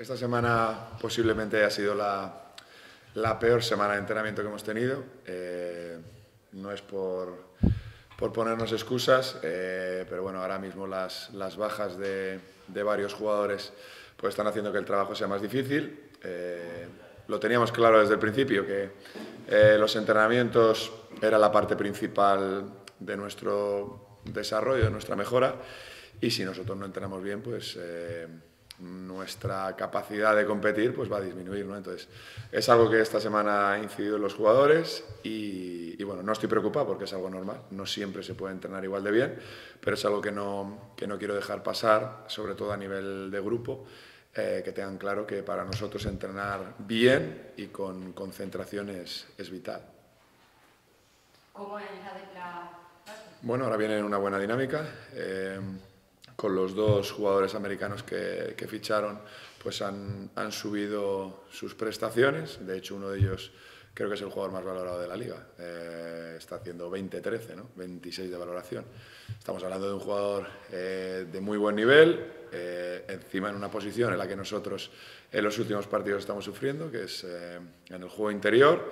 esta semana posiblemente ha sido la, la, peor semana de entrenamiento que hemos tenido. Eh, no es por, por ponernos excusas, eh, pero bueno, ahora mismo las, las bajas de, de, varios jugadores pues están haciendo que el trabajo sea más difícil. Eh, lo teníamos claro desde el principio, que los entrenamientos era la parte principal de nuestro desarrollo, de nuestra mejora, y si nosotros no entrenamos bien, pues nuestra capacidad de competir pues va a disminuir. ¿no? Entonces, es algo que esta semana ha incidido en los jugadores y, bueno, no estoy preocupado porque es algo normal. No siempre se puede entrenar igual de bien, pero es algo que no, que no quiero dejar pasar, sobre todo a nivel de grupo. Eh, que tengan claro que para nosotros entrenar bien y con concentración es, es vital. ¿Cómo es la... Bueno, ahora viene una buena dinámica. Eh, con los dos jugadores americanos que, ficharon, pues han, han, subido sus prestaciones. De hecho, uno de ellos creo que es el jugador más valorado de la liga. Eh, está haciendo 20-13, ¿no? 26 de valoración. Estamos hablando de un jugador eh, de muy buen nivel, eh, encima en una posición en la que nosotros en los últimos partidos estamos sufriendo, que es en el juego interior.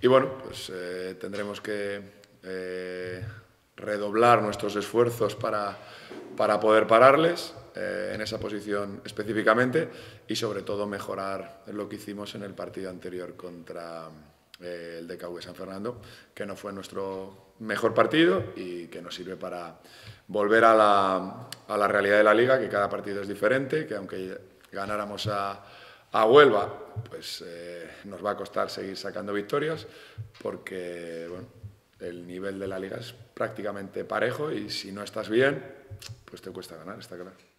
Y bueno, pues tendremos que redoblar nuestros esfuerzos para, para poder pararles eh, en esa posición específicamente y sobre todo mejorar lo que hicimos en el partido anterior contra eh, el DKV San Fernando, que no fue nuestro mejor partido y que nos sirve para volver a la, a la realidad de la liga, que cada partido es diferente, que aunque ganáramos a, a Huelva, pues eh, nos va a costar seguir sacando victorias, porque bueno, el nivel de la liga es prácticamente parejo y si no estás bien, pues te cuesta ganar, está claro.